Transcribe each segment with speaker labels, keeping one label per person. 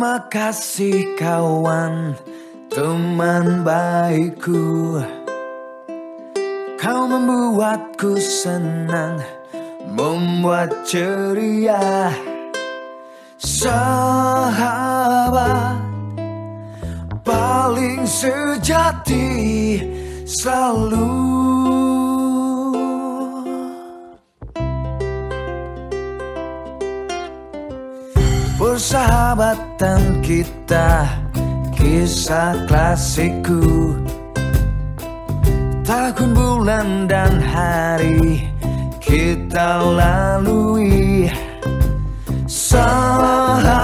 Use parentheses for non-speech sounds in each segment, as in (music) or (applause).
Speaker 1: Terima kasih kawan, teman baikku. Kau membuatku senang, membuat ceria. Sahabat paling sejati selalu. Persahabatan kita kisah klasikku. Tahun bulan dan hari kita lalui. Sahabat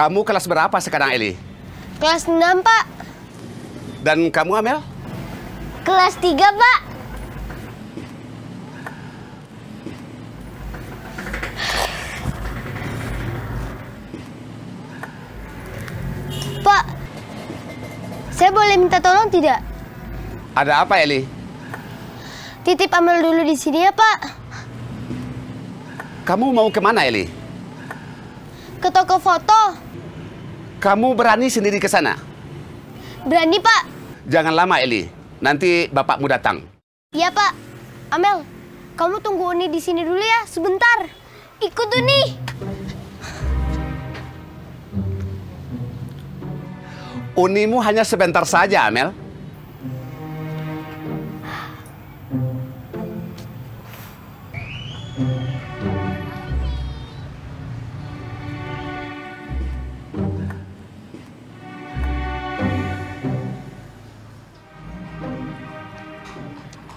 Speaker 2: Kamu kelas berapa sekarang, Eli?
Speaker 3: Kelas 6, Pak.
Speaker 2: Dan kamu, Amel?
Speaker 3: Kelas 3, Pak. Pak, saya boleh minta tolong tidak?
Speaker 2: Ada apa, Eli?
Speaker 3: Titip Amel dulu di sini ya, Pak.
Speaker 2: Kamu mau ke mana, Eli?
Speaker 3: Ke toko foto.
Speaker 2: Kamu berani sendiri ke sana?
Speaker 3: Berani, Pak?
Speaker 2: Jangan lama, Eli. Nanti bapakmu datang.
Speaker 3: Iya, Pak. Amel, kamu tunggu Uni di sini dulu ya, sebentar. Ikut Uni.
Speaker 2: Unimu hanya sebentar saja, Amel.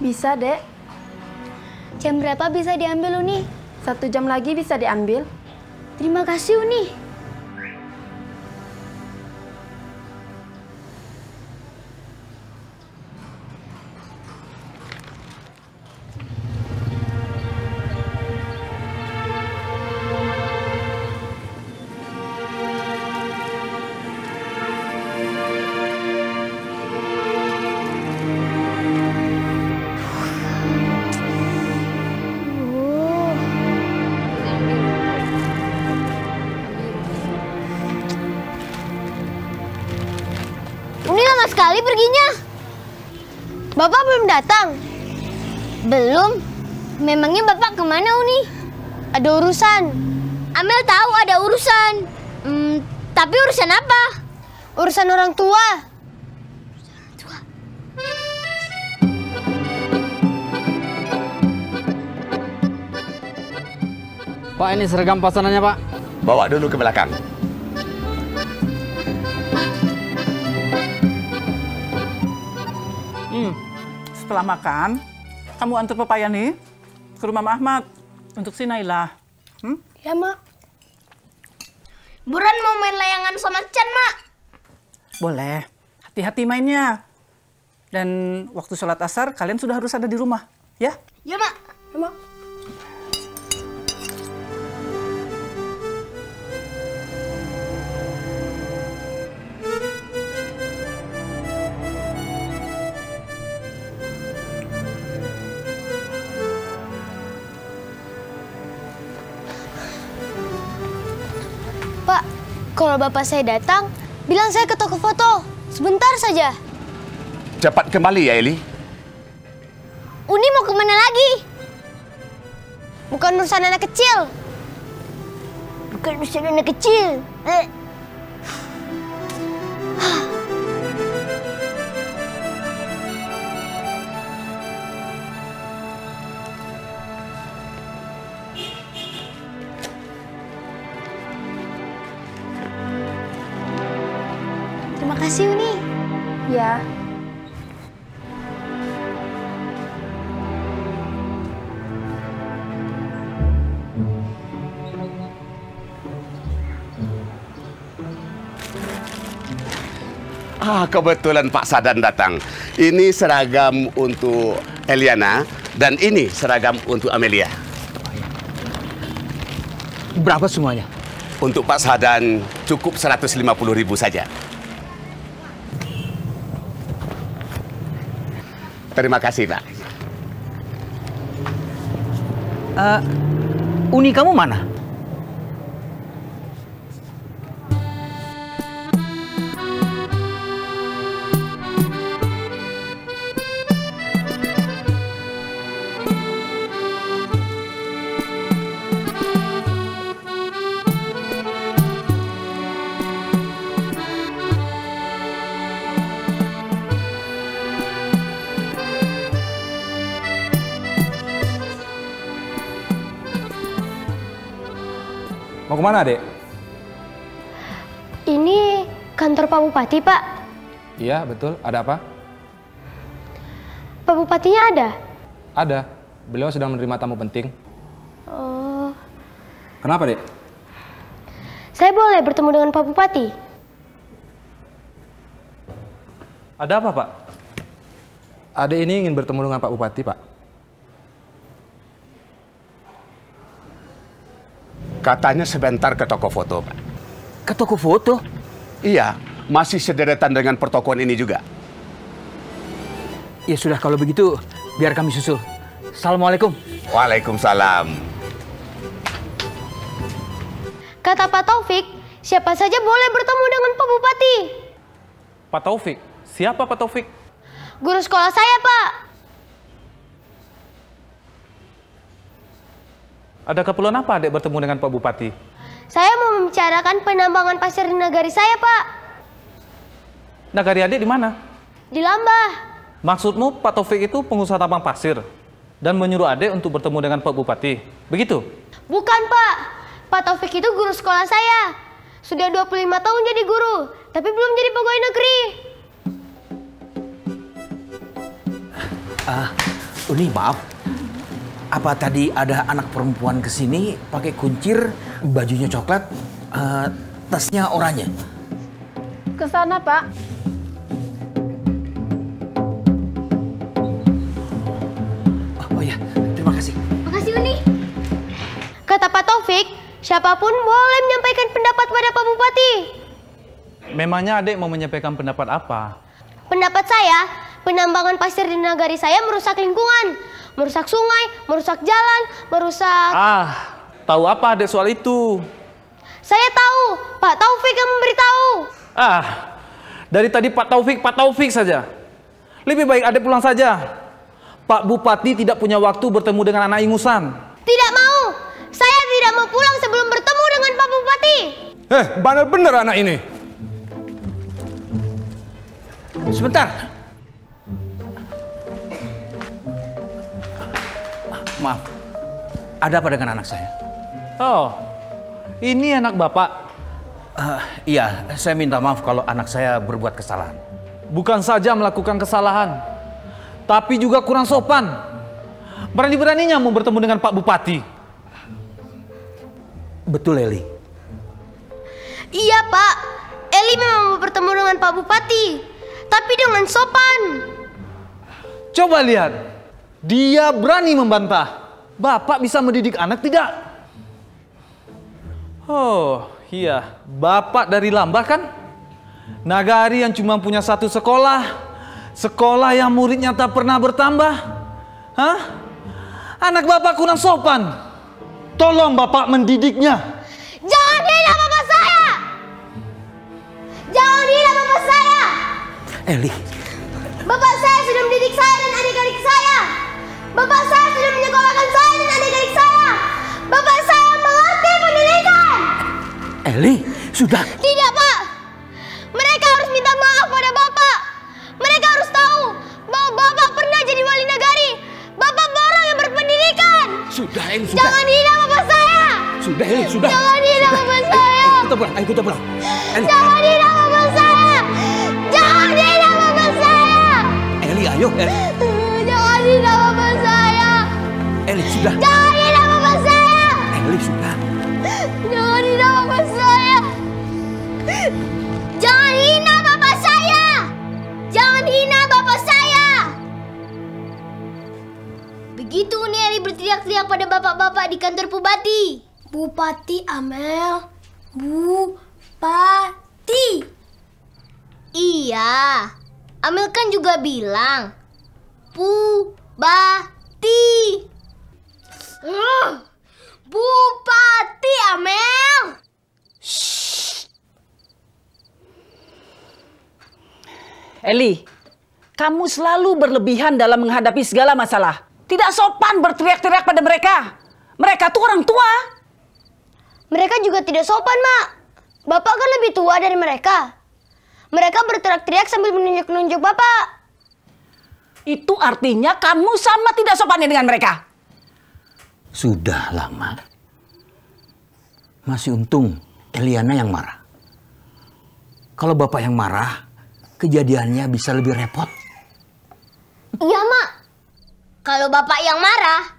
Speaker 4: Bisa, Dek.
Speaker 3: Jam berapa bisa diambil Uni?
Speaker 4: Satu jam lagi bisa diambil.
Speaker 3: Terima kasih Uni. Perginya. Bapak belum datang? Belum. Memangnya Bapak ke mana Uni? Ada urusan. Amel tahu ada urusan. Hmm, tapi urusan apa? Urusan orang tua.
Speaker 5: Pak ini seragam pesanannya Pak.
Speaker 2: Bawa dulu ke belakang.
Speaker 6: Setelah makan, kamu antar pepaya nih ke rumah Mak Ahmad untuk si Naila. Hmm?
Speaker 3: Ya, Mak. Buran mau main layangan sama Chan, Mak.
Speaker 6: Boleh. Hati-hati mainnya. Dan waktu sholat asar, kalian sudah harus ada di rumah. Ya?
Speaker 3: Ya, Mak.
Speaker 6: Ya, Mak.
Speaker 3: Kalau bapak saya datang, bilang saya ke toko foto. Sebentar saja.
Speaker 2: Cepat kembali ya, Eli.
Speaker 3: Uni mau ke mana lagi? Bukan urusan anak kecil. Bukan urusan anak kecil. Eh. Makasih Uni.
Speaker 4: Ya,
Speaker 2: Ah, kebetulan Pak Sadan datang. Ini seragam untuk Eliana dan ini seragam untuk Amelia.
Speaker 5: Berapa semuanya?
Speaker 2: Untuk Pak Sadan cukup 150 ribu saja. Terima kasih, Pak.
Speaker 5: Eh, uni kamu mana?
Speaker 7: Mau ke mana, Dek?
Speaker 3: Ini kantor Pak Bupati, Pak.
Speaker 7: Iya, betul. Ada apa?
Speaker 3: Pak Bupatinya ada?
Speaker 7: Ada. Beliau sedang menerima tamu penting.
Speaker 3: Oh,
Speaker 7: Kenapa, Dek?
Speaker 3: saya boleh bertemu dengan Pak Bupati?
Speaker 7: Ada apa, Pak? Adek ini ingin bertemu dengan Pak Bupati, Pak.
Speaker 2: Katanya sebentar ke toko foto, Pak.
Speaker 5: Ke toko foto?
Speaker 2: Iya, masih sederetan dengan pertokoan ini juga.
Speaker 5: Ya sudah kalau begitu biar kami susul. Assalamualaikum.
Speaker 2: Waalaikumsalam.
Speaker 3: Kata Pak Taufik, siapa saja boleh bertemu dengan Pak Bupati.
Speaker 7: Pak Taufik. Siapa Pak Taufik?
Speaker 3: Guru sekolah saya, Pak.
Speaker 7: Ada keperluan apa Adek bertemu dengan Pak Bupati?
Speaker 3: Saya mau membicarakan penambangan pasir di negari saya, Pak.
Speaker 7: Nagari Adek di mana?
Speaker 3: Di Lambah.
Speaker 7: Maksudmu Pak Taufik itu pengusaha tambang pasir dan menyuruh Adek untuk bertemu dengan Pak Bupati. Begitu?
Speaker 3: Bukan, Pak. Pak Taufik itu guru sekolah saya. Sudah 25 tahun jadi guru, tapi belum jadi pegawai negeri.
Speaker 5: Ah, Uni maaf. Apa tadi ada anak perempuan ke sini pakai kuncir, bajunya coklat, eh, tasnya oranye?
Speaker 4: ke sana, Pak.
Speaker 5: Oh, oh ya, terima kasih.
Speaker 3: Makasih, Uni. Kata Pak Taufik, siapa pun boleh menyampaikan pendapat pada Pak Bupati.
Speaker 7: Memangnya Adek mau menyampaikan pendapat apa?
Speaker 3: Pendapat saya, penambangan pasir di negari saya merusak lingkungan, merusak sungai, merusak jalan, merusak...
Speaker 7: Ah, tahu apa Adek soal itu?
Speaker 3: Saya tahu, Pak Taufik yang memberitahu.
Speaker 7: Ah, dari tadi Pak Taufik, Pak Taufik saja. Lebih baik Adek pulang saja. Pak Bupati tidak punya waktu bertemu dengan anak ingusan.
Speaker 3: Tidak mau. Saya tidak mau pulang sebelum bertemu dengan Pak Bupati.
Speaker 7: Eh, benar-benar anak ini.
Speaker 5: Sebentar. Maaf. Ada apa dengan anak saya?
Speaker 7: Oh, ini anak Bapak.
Speaker 5: Eh, iya, saya minta maaf kalau anak saya berbuat kesalahan.
Speaker 7: Bukan saja melakukan kesalahan, tapi juga kurang sopan. Berani-beraninya mau bertemu dengan Pak Bupati.
Speaker 5: Betul, Eli.
Speaker 3: Iya, Pak. Eli memang mau bertemu dengan Pak Bupati. Tapi dengan sopan.
Speaker 7: Coba lihat, dia berani membantah. Bapak bisa mendidik anak tidak? Oh, iya. Bapak dari Lambah kan? Nagari yang cuma punya satu sekolah. Sekolah yang muridnya tak pernah bertambah. Hah? Anak Bapak kurang sopan. Tolong Bapak mendidiknya.
Speaker 3: Jangan hina Bapak saya. Jangan hina Bapak saya.
Speaker 5: Eli,
Speaker 3: Bapak saya sudah mendidik saya dan adik-adik saya. Bapak saya sudah menyekolahkan saya dan adik-adik saya. Bapak saya mengerti pendidikan.
Speaker 5: Eli, sudah.
Speaker 3: Tidak, Pak. Mereka harus minta maaf pada Bapak. Mereka harus tahu bahwa Bapak pernah jadi wali negari. Bapak orang yang berpendidikan.
Speaker 5: Sudah, Eli, sudah.
Speaker 3: Jangan hina Bapak saya.
Speaker 5: Sudah, Eli, sudah.
Speaker 3: Jangan hina Bapak saya.
Speaker 5: Kita pulang, ayo kita pulang. Eli,
Speaker 3: Jangan hina Bapak saya.
Speaker 5: Ayo, Eli.
Speaker 8: Jangan hina bapak saya.
Speaker 5: Eli, sudah.
Speaker 8: Jangan hina bapak saya.
Speaker 5: Eli, sudah.
Speaker 8: Jangan hina bapak saya. Jangan hina bapak saya. Jangan hina bapak saya. Begitu Uni berteriak-teriak pada bapak-bapak di kantor Bupati. Bupati Amel. Bupati. Iya. Amel kan juga bilang. Bupati. Uh, Bupati Amel.
Speaker 6: Eli, kamu selalu berlebihan dalam menghadapi segala masalah. Tidak sopan berteriak-teriak pada mereka. Mereka tuh orang tua.
Speaker 8: Mereka juga tidak sopan, Mak. Bapak kan lebih tua dari mereka. Mereka berteriak-teriak sambil menunjuk-nunjuk Bapak.
Speaker 6: Itu artinya kamu sama tidak sopannya dengan mereka.
Speaker 5: Sudah lama. Masih untung Eliana yang marah. Kalau bapak yang marah, kejadiannya bisa lebih repot.
Speaker 8: Iya, Mak. Kalau Bapak yang marah,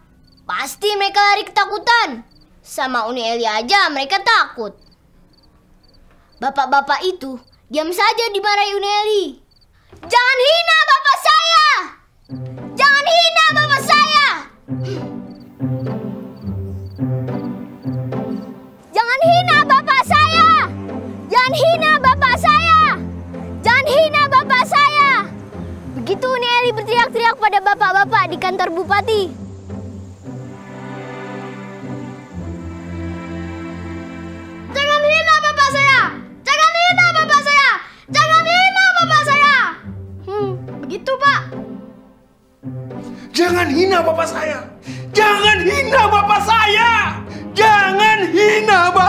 Speaker 8: pasti mereka lari ketakutan. Sama Uni Eli aja mereka takut. Bapak-bapak itu diam saja dimarahi Uni Eli. Jangan hina bapak saya! Jangan hina bapak saya! Jangan Eli berteriak-teriak pada bapak-bapak di kantor bupati. Jangan hina bapak saya! Jangan hina bapak saya! Jangan hina bapak saya! Hmm, begitu pak.
Speaker 9: Jangan hina bapak saya. Jangan hina bapak saya. Jangan hina bapak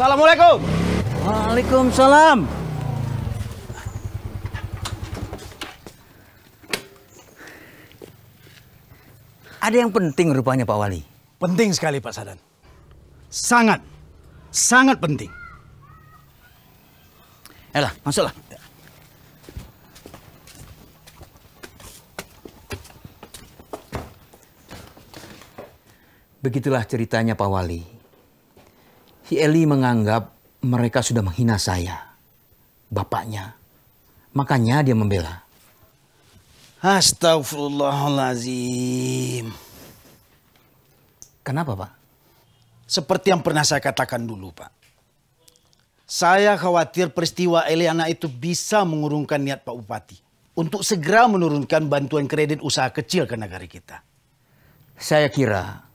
Speaker 5: Assalamualaikum. Waalaikumsalam. Ada yang penting rupanya Pak Wali.
Speaker 9: Penting sekali Pak Sadan. Sangat, sangat penting.
Speaker 5: Elah, masuklah. Begitulah ceritanya Pak Wali. Si Eli menganggap mereka sudah menghina saya, bapaknya. Makanya dia membela.
Speaker 9: Astagfirullahalazim.
Speaker 5: Kenapa Pak?
Speaker 9: Seperti yang pernah saya katakan dulu Pak. Saya khawatir peristiwa Eliana itu bisa mengurungkan niat Pak Bupati. Untuk segera menurunkan bantuan kredit usaha kecil ke negara kita.
Speaker 5: Saya kira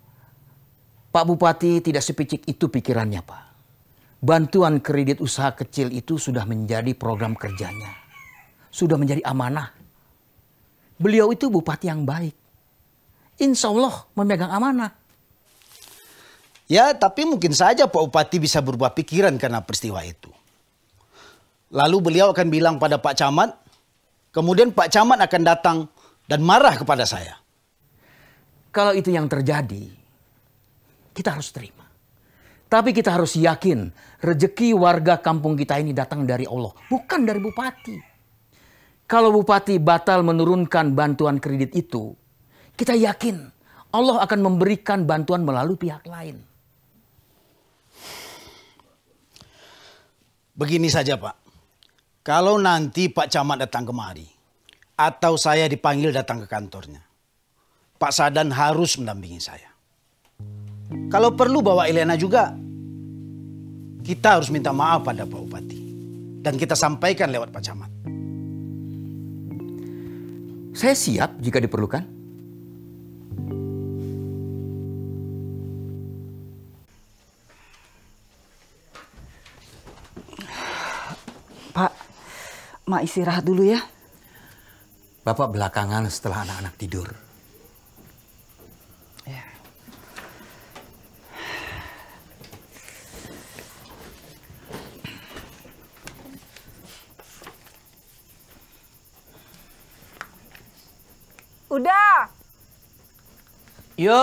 Speaker 5: Pak Bupati tidak sepicik itu pikirannya Pak. Bantuan kredit usaha kecil itu sudah menjadi program kerjanya. Sudah menjadi amanah. Beliau itu bupati yang baik. Insya Allah memegang amanah.
Speaker 9: Ya, tapi mungkin saja Pak Bupati bisa berubah pikiran karena peristiwa itu. Lalu beliau akan bilang pada Pak Camat, kemudian Pak Camat akan datang dan marah kepada saya.
Speaker 5: Kalau itu yang terjadi, kita harus terima. Tapi kita harus yakin rezeki warga kampung kita ini datang dari Allah, bukan dari bupati. Kalau bupati batal menurunkan bantuan kredit itu, kita yakin Allah akan memberikan bantuan melalui pihak lain.
Speaker 9: Begini saja Pak, kalau nanti Pak Camat datang kemari, atau saya dipanggil datang ke kantornya, Pak Sadan harus mendampingi saya. Kalau perlu bawa Elena juga, kita harus minta maaf pada Pak Bupati. Dan kita sampaikan lewat Pak Camat.
Speaker 5: Saya siap jika diperlukan.
Speaker 6: Pak, Mak istirahat dulu ya.
Speaker 5: Bapak belakangan setelah anak-anak tidur.
Speaker 6: Udah.
Speaker 5: Yo.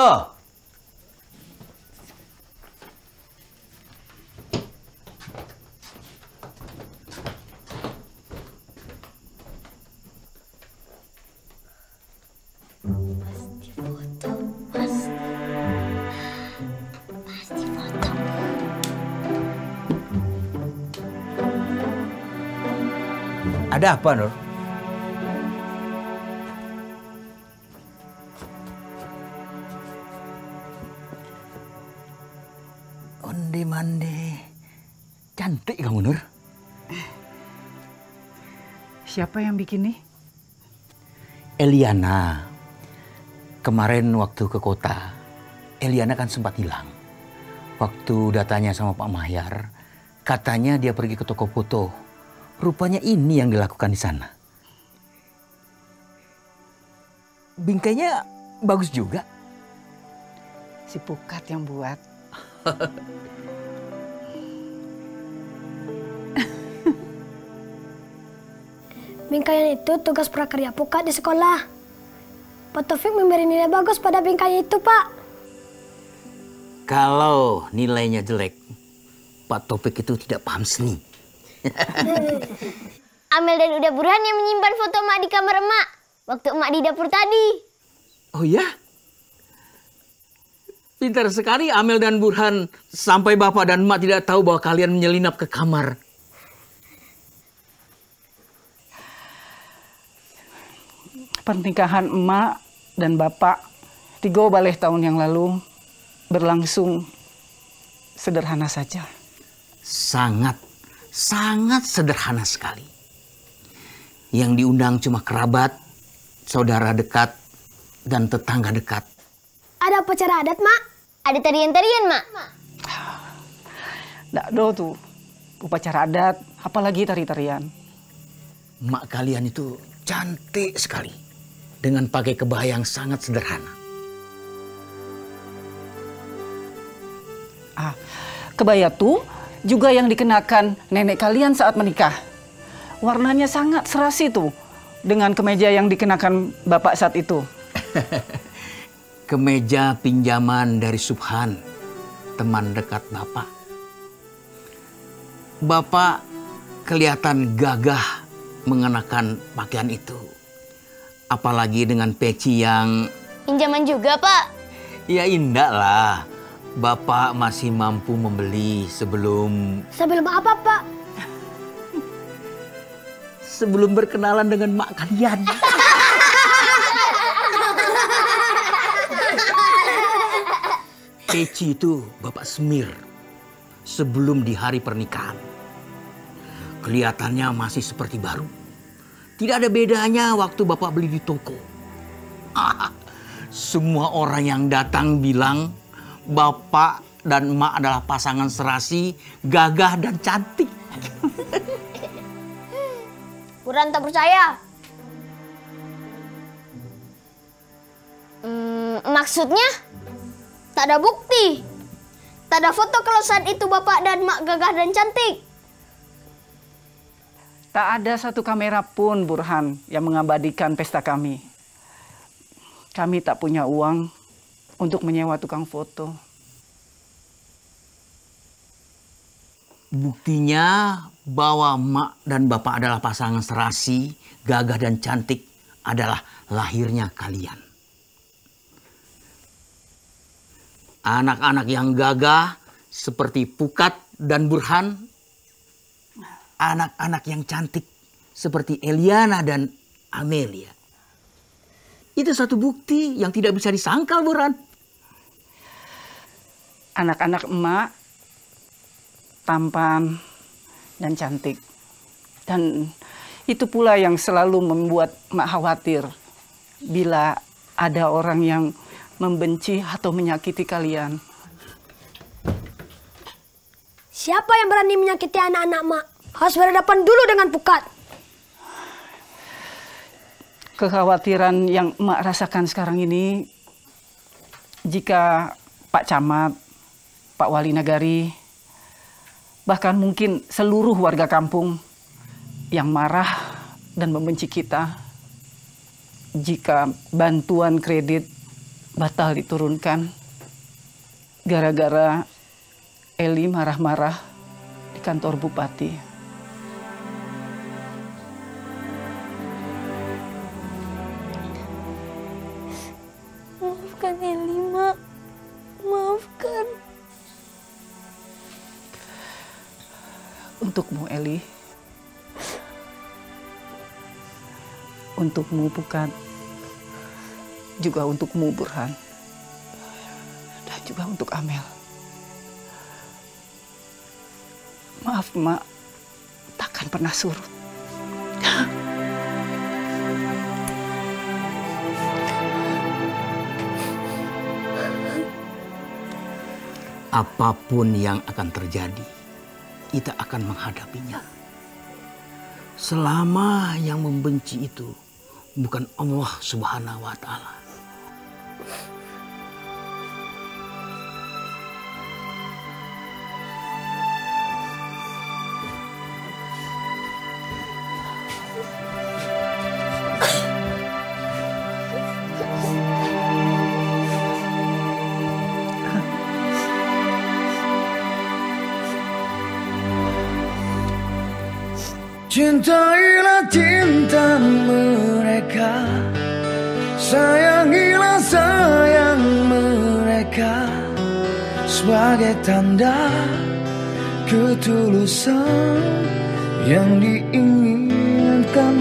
Speaker 5: Ada apa, Nur?
Speaker 6: Siapa yang bikin nih?
Speaker 5: Eliana. Kemarin waktu ke kota, Eliana kan sempat hilang. Waktu datanya sama Pak Mahyar, katanya dia pergi ke toko foto. Rupanya ini yang dilakukan di sana. Bingkainya bagus juga.
Speaker 6: Si Pukat yang buat. (laughs)
Speaker 10: Bingkaian itu tugas prakarya Pukat di sekolah. Pak Taufik memberi nilai bagus pada bingkai itu, Pak.
Speaker 5: Kalau nilainya jelek, Pak Topik itu tidak paham seni. (laughs)
Speaker 3: Amel dan Uda Burhan yang menyimpan foto emak di kamar emak. Waktu emak di dapur tadi.
Speaker 5: Oh ya? Pintar sekali Amel dan Burhan. Sampai bapak dan emak tidak tahu bahwa kalian menyelinap ke kamar.
Speaker 6: Pernikahan emak dan bapak tiga balik tahun yang lalu berlangsung sederhana saja.
Speaker 5: Sangat, sangat sederhana sekali. Yang diundang cuma kerabat, saudara dekat, dan tetangga dekat.
Speaker 10: Ada upacara adat, Mak?
Speaker 3: Ada tarian-tarian, Mak.
Speaker 6: Nggak ada tuh upacara adat, apalagi tari-tarian.
Speaker 5: Mak kalian itu cantik sekali. Dengan pakai kebaya yang sangat sederhana.
Speaker 6: Ah, kebaya tuh juga yang dikenakan nenek kalian saat menikah. Warnanya sangat serasi tuh dengan kemeja yang dikenakan bapak saat itu. (laughs)
Speaker 5: Kemeja pinjaman dari Subhan, teman dekat bapak. Bapak kelihatan gagah mengenakan pakaian itu. Apalagi dengan peci yang
Speaker 3: Pinjaman juga, Pak.
Speaker 5: ya indah lah. Bapak masih mampu membeli sebelum
Speaker 10: Sebelum apa, Pak?
Speaker 5: sebelum berkenalan dengan mak kalian. Peci itu Bapak semir sebelum di hari pernikahan. Kelihatannya masih seperti baru. Tidak ada bedanya waktu Bapak beli di toko. (laughs) Semua orang yang datang bilang Bapak dan Emak adalah pasangan serasi, gagah dan cantik. (laughs)
Speaker 3: Burhan tak percaya. Hmm, maksudnya? Tak ada bukti. Tak ada foto kalau saat itu bapak dan mak gagah dan cantik.
Speaker 6: Tak ada satu kamera pun Burhan yang mengabadikan pesta kami. Kami tak punya uang untuk menyewa tukang foto.
Speaker 5: Buktinya bahwa emak dan bapak adalah pasangan serasi, gagah dan cantik adalah lahirnya kalian. Anak-anak yang gagah seperti Pukat dan Burhan. Anak-anak yang cantik seperti Eliana dan Amelia. Itu satu bukti yang tidak bisa disangkal, Burhan.
Speaker 6: Anak-anak emak tampan dan cantik. Dan itu pula yang selalu membuat emak khawatir bila ada orang yang membenci atau menyakiti kalian.
Speaker 10: Siapa yang berani menyakiti anak-anak, Mak? Harus berhadapan dulu dengan Pukat.
Speaker 6: Kekhawatiran yang emak rasakan sekarang ini, jika Pak Camat, Pak Wali Nagari, bahkan mungkin seluruh warga kampung yang marah dan membenci kita, jika bantuan kredit batal diturunkan gara-gara Eli marah-marah di kantor bupati. Untukmu Eli. Untukmu bukan. Juga untukmu Burhan. Dan juga untuk Amel. Maaf, Mak. Takkan pernah surut.
Speaker 5: Apa pun yang akan terjadi, kita akan menghadapinya. Selama yang membenci itu bukan Allah Subhanahu wa taala.
Speaker 1: Cintailah cinta mereka. Sayangilah sayang mereka. Sebagai tanda ketulusan Yang diinginkan